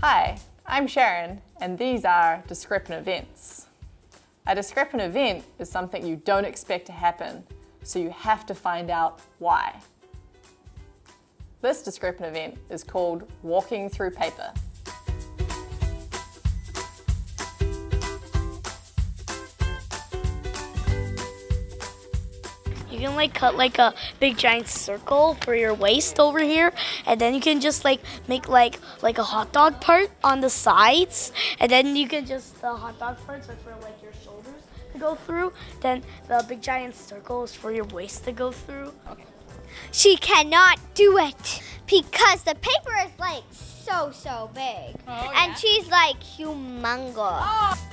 Hi, I'm Sharon, and these are discrepant events. A discrepant event is something you don't expect to happen, so you have to find out why. This discrepant event is called walking through paper. You can like cut like a big giant circle for your waist over here, and then you can just like make like like a hot dog part on the sides, and then you can just the hot dog parts are for like your shoulders to go through. Then the big giant circle is for your waist to go through. Okay. She cannot do it because the paper is like so so big, Oh, and she's like humongous. Oh.